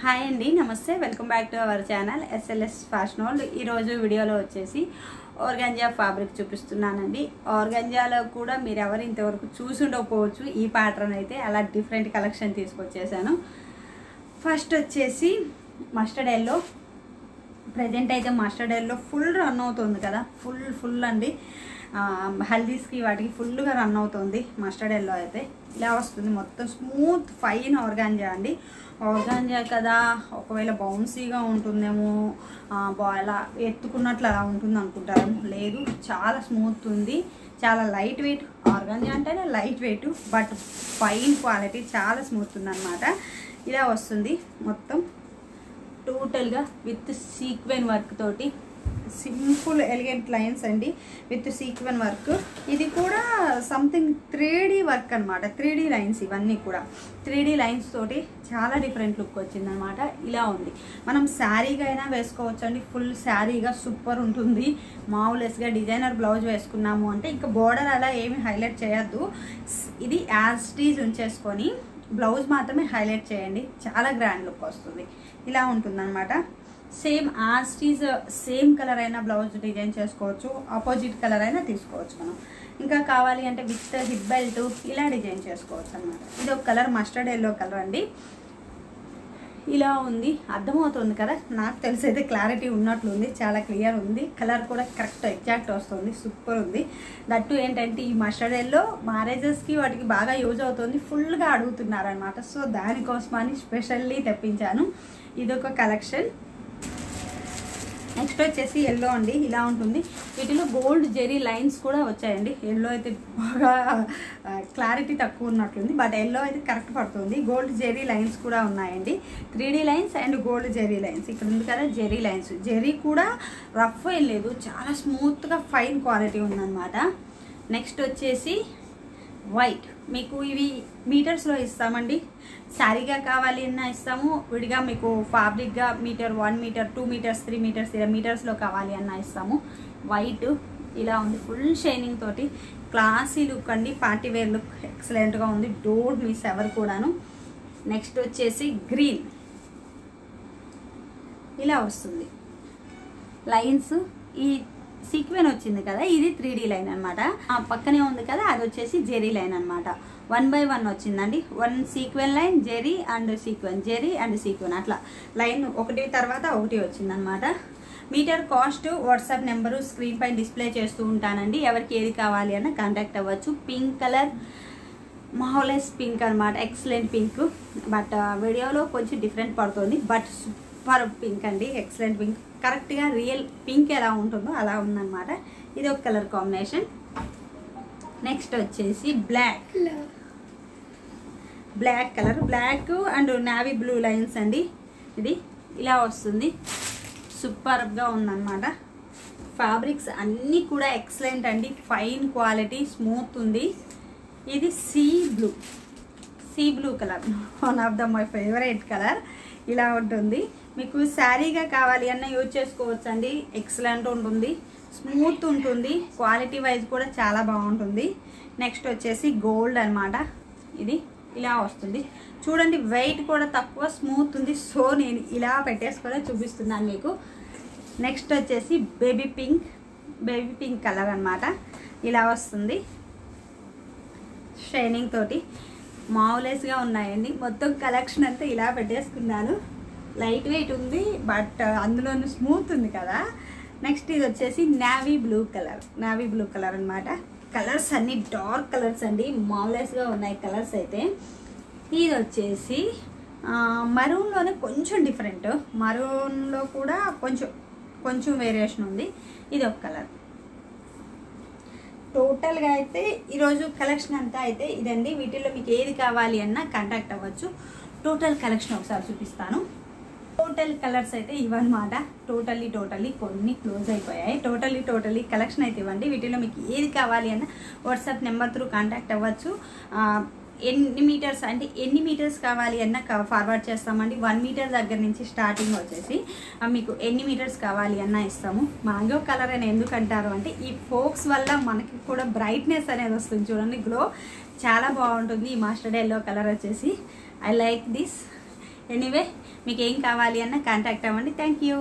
Hi అండి నమస్తే. Welcome back to our channel. S L S fashion world. ఈరోజు వీడియోలో వచ్చేసి ఆర్గంజా ఫ్యాబ్రిక్ చూపిస్తున్నానండి. ఆర్గంజాలో కూడా మీరు ఎవరు ఇంతవరకు చూసి ఉండకపోవచ్చు ఈ ప్యాటర్న్ అయితే అలా డిఫరెంట్ కలెక్షన్ తీసుకొచ్చేసాను. ఫస్ట్ వచ్చేసి మస్టర్డ్ ఎల్లో. ప్రజెంట్ అయితే మస్టర్డ్ ఎల్లో ఫుల్ రన్ అవుతుంది కదా. ఫుల్ ఫుల్ అండి. హల్దీస్కి వాటికి ఫుల్గా రన్ అవుతుంది మస్టర్డ్ ఎల్లో అయితే. ఇలా వస్తుంది మొత్తం స్మూత్ ఫైన్ ఆర్గాంజా అండి. ఆర్గాంజా కదా ఒకవేళ బౌన్సీగా ఉంటుందేమో అలా ఎత్తుకున్నట్లు అలా ఉంటుంది అనుకుంటారేమో. లేదు చాలా స్మూత్ ఉంది. చాలా లైట్ వెయిట్. ఆర్గాంజా అంటేనే light weight but fine quality చాలా స్మూత్ ఉందన్నమాట. ఇలా వస్తుంది మొత్తం. టోటల్గా విత్ సీక్వెన్ వర్క్ తోటి సింపుల్ ఎలిగెంట్ లైన్స్ అండి విత్ సీక్వెన్ వర్క్ ఇది కూడా సంథింగ్ త్రీ వర్క్ అనమాట త్రీ లైన్స్ ఇవన్నీ కూడా. త్రీ లైన్స్ తోటి చాలా డిఫరెంట్ లుక్ వచ్చిందనమాట ఇలా ఉంది. మనం శారీగా అయినా వేసుకోవచ్చండి. ఫుల్ శారీగా సూపర్ ఉంటుంది. మామూలెస్గా డిజైనర్ బ్లౌజ్ వేసుకున్నాము అంటే ఇంకా బోర్డర్ అలా ఏమి హైలైట్ చేయొద్దు. ఇది యాజ్ టీజ్ ఉంచేసుకొని బ్లౌజ్ మాత్రమే హైలైట్ చేయండి. చాలా గ్రాండ్ లుక్ వస్తుంది. ఇలా ఉంటుందన్నమాట. Same as it is same colour అయినా బ్లౌజ్ డిజైన్ చేసుకోవచ్చు ఆపోజిట్ కలర్ అయినా తీసుకోవచ్చు మనం. ఇంకా కావాలి అంటే విత్ హిప్ బెల్ట్ ఇలా డిజైన్ చేసుకోవచ్చు అనమాట ఇది ఒక కలర్ మస్టర్డ్ ఎల్లో కలర్ అండి. ఇలా ఉంది. అర్థమవుతుంది కదా? నాకు తెలిసి అయితే క్లారిటీ ఉన్నట్లుంది చాలా క్లియర్ ఉంది. కలర్ కూడా కరెక్ట్ ఎగ్జాక్ట్ వస్తుంది. సూపర్ ఉంది. దట్టు ఏంటంటే ఈ మస్టర్డ్ ఎల్లో మ్యారేజెస్కి వాటికి బాగా యూజ్ అవుతుంది. ఫుల్గా అడుగుతున్నారనమాట సో దానికోసమని స్పెషల్లీ తెప్పించాను. ఇదొక కలెక్షన్. నెక్స్ట్ వచ్చేసి ఎల్లో అండి. ఇలా ఉంటుంది. వీటిలో గోల్డ్ జెరీ లైన్స్ కూడా వచ్చాయండి. ఎల్లో అయితే బాగా క్లారిటీ తక్కువ ఉన్నట్లుంది. బట్ ఎల్లో అయితే కరెక్ట్ పడుతుంది. గోల్డ్ జెరీ లైన్స్ కూడా ఉన్నాయండి. Three lines and gold zari lines ఇక్కడ ఉంది కదా జెరీ లైన్స్ జెరీ కూడా రఫ్ ఏం లేదు. చాలా స్మూత్గా ఫైన్ క్వాలిటీ ఉందన్నమాట. నెక్స్ట్ వచ్చేసి వైట్ మీకు ఇవి మీటర్స్లో ఇస్తామండి. శారీగా కావాలి అన్నా ఇస్తాము. విడిగా మీకు ఫ్యాబ్రిక్గా metre one metre two metres three metres ఇలా మీటర్స్లో కావాలి అన్నా ఇస్తాము. వైట్ ఇలా ఉంది. ఫుల్ షైనింగ్ తోటి. క్లాసీ లుక్ అండి. పార్టీ వేర్ లుక్ ఎక్సలెంట్గా ఉంది. డోంట్ మిస్ ఎవరు కూడాను. నెక్స్ట్ వచ్చేసి గ్రీన్ ఇలా వస్తుంది. లైన్స్ ఈ సీక్వెన్ వచ్చింది కదా ఇది త్రీ డీ లైన్ అనమాట పక్కనే ఉంది కదా అది వచ్చేసి జెరీ లైన్ అనమాట వన్ బై వన్ వచ్చిందండి. One sequin line zari and sequin zari and sequin అట్లా. లైన్ ఒకటి తర్వాత ఒకటి వచ్చిందనమాట metre cost WhatsApp number screen పైన డిస్ప్లే చేస్తూ ఉంటానండి. ఎవరికి ఏది కావాలి అన్న కాంటాక్ట్ అవ్వచ్చు. పింక్ కలర్ మాహోలెస్ పింక్ అనమాట ఎక్సలెంట్ పింక్ బట్ వీడియోలో కొంచెం డిఫరెంట్ పడుతుంది. బట్ సూపర్ పింక్ అండి ఎక్సలెంట్ పింక్. కరెక్ట్గా రియల్ పింక్ ఎలా ఉంటుందో అలా ఉందన్నమాట. ఇది ఒక కలర్ కాంబినేషన్. నెక్స్ట్ వచ్చేసి black black colour. Black and navy blue lines అండి. ఇది ఇలా వస్తుంది. సూపర్గా ఉందన్నమాట. ఫ్యాబ్రిక్స్ అన్నీ కూడా ఎక్సలెంట్ అండి. ఫైన్ క్వాలిటీ స్మూత్ ఉంది. ఇది sea blue sea blue colour. One of the my favourite colour. ఇలా ఉంటుంది. మీకు శారీగా కావాలి అన్న యూజ్ చేసుకోవచ్చు అండి ఎక్సలెంట్ ఉంటుంది. స్మూత్ ఉంటుంది. క్వాలిటీ వైజ్ కూడా చాలా బాగుంటుంది. నెక్స్ట్ వచ్చేసి గోల్డ్ అన్నమాట. ఇది ఇలా వస్తుంది. చూడండి వెయిట్ కూడా తక్కువ స్మూత్ ఉంది. సో నేను ఇలా పెట్టేసుకొని చూపిస్తున్నాను మీకు. నెక్స్ట్ వచ్చేసి baby pink baby pink colour అన్నమాట. ఇలా వస్తుంది. షైనింగ్ తోటి. మావులేస్గా ఉన్నాయండి. మొత్తం కలెక్షన్ అంతా ఇలా పెట్టేసుకున్నాను. లైట్ వెయిట్ ఉంది బట్ uh, అందులోనూ స్మూత్ ఉంది కదా. నెక్స్ట్ ఇది వచ్చేసి navy blue colour navy blue colour అన్నమాట. కలర్స్ అన్ని డార్క్ కలర్స్ అండి. మావులెస్గా ఉన్నాయి కలర్స్ అయితే. ఇది వచ్చేసి మరూన్లోనే కొంచెం డిఫరెంట్ మరూన్లో కూడా కొంచెం కొంచెం వేరియేషన్ ఉంది. ఇది ఒక కలర్ టోటల్గా అయితే ఈరోజు కలెక్షన్ అంతా అయితే ఇదండి. వీటిల్లో మీకు ఏది కావాలి అన్నా కాంటాక్ట్ అవ్వచ్చు. టోటల్ కలెక్షన్ ఒకసారి చూపిస్తాను. టోటల్ కలర్స్ అయితే ఇవన్నమాట టోటల్లీ టోటల్లీ కొన్ని క్లోజ్ అయిపోయాయి. టోటల్లీ టోటల్లీ కలెక్షన్ అయితే ఇవ్వండి. వీటిలో మీకు ఏది కావాలి అన్న వాట్సాప్ నెంబర్ త్రూ కాంటాక్ట్ అవ్వచ్చు. ఎన్ని మీటర్స్ అంటే ఎన్ని మీటర్స్ కావాలి అన్న ఫార్వర్డ్ చేస్తామండి. వన్ మీటర్ దగ్గర నుంచి స్టార్టింగ్ వచ్చేసి మీకు ఎన్ని మీటర్స్ కావాలి అన్న ఇస్తాము. మ్యాంగో కలర్ అని ఎందుకంటారు అంటే ఈ ఫోక్స్ వల్ల మనకి కూడా బ్రైట్నెస్ అనేది వస్తుంది. చూడండి గ్లో చాలా బాగుంటుంది. ఈ మాస్టర్డ్ ఎల్లో కలర్ వచ్చేసి. ఐ లైక్ దిస్ ఎనీవే మీకు ఏం కావాలి అన్న కాంటాక్ట్ అవ్వండి. Thank you